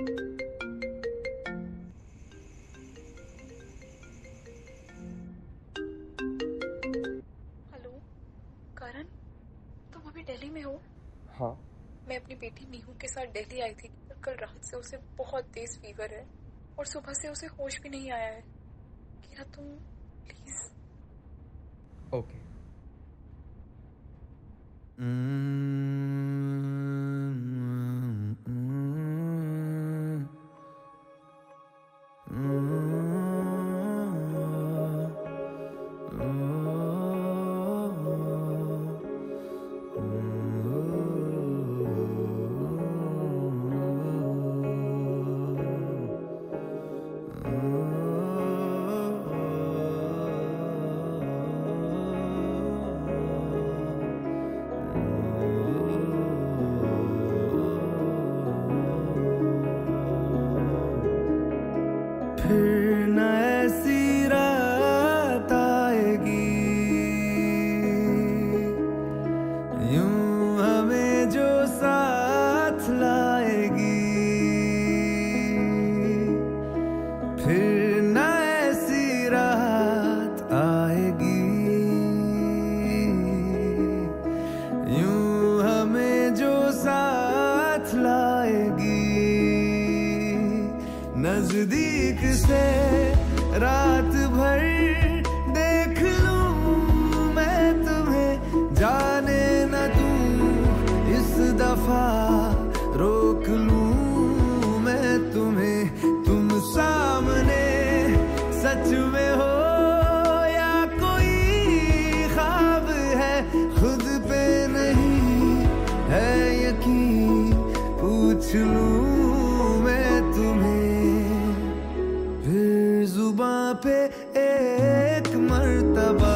Hello करण तुम अभी दिल्ली में हो? हाँ। मैं अपनी बेटी नीहू के साथ दिल्ली आई थी। कल रात से उसे बहुत तेज फीवर है और सुबह से उसे होश भी नहीं आया है। क्या तुम प्लीज़ ओके फिर न नज़दीक से रात भर देख लूँ मैं तुम्हें। जाने न दूँ इस दफ़ा, रोक लूँ मैं तुम्हें। तुम सामने सच में हो या कोई ख्वाब है? खुद पे नहीं है यकीन, पूछ लूँ पे एक मर्तबा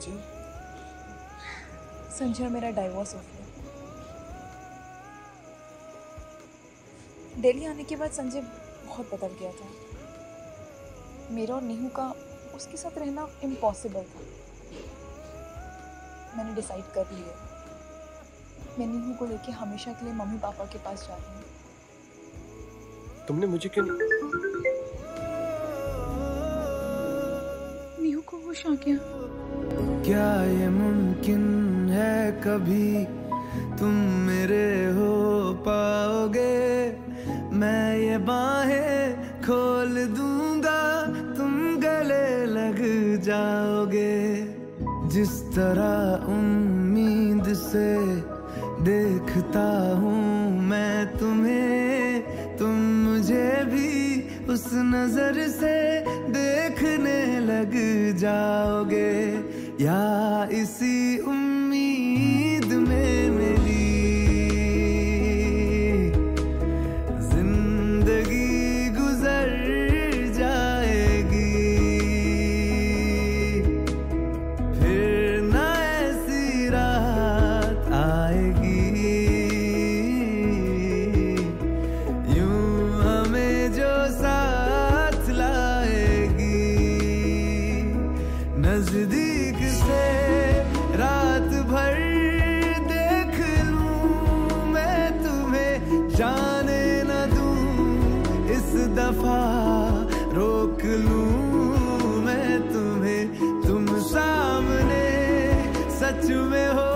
संजय। संजय और मेरा डाइवोर्स हो गया। दिल्ली आने के बाद संजय बहुत बदल गया था। मेरा और नीहू का उसके साथ रहना इम्पॉसिबल था। मैंने डिसाइड कर लिया मैं नीहू को लेके हमेशा के लिए मम्मी पापा के पास जा रही हूँ। तुमने मुझे क्यों नहीं नीहू को होश आ गया। क्या ये मुमकिन है कभी तुम मेरे हो पाओगे? मैं ये बाहें खोल दूँगा, तुम गले लग जाओगे। जिस तरह उम्मीद से देखता हूँ मैं तुम्हें, तुम मुझे भी उस नज़र से देखने लग जाओगे। या इसी उम्मीद नज़दीक से रात भर देख लूँ मैं तुम्हें, जाने न दूँ, इस दफ़ा रोक लूँ मैं तुम्हें, तुम सामने सच में हो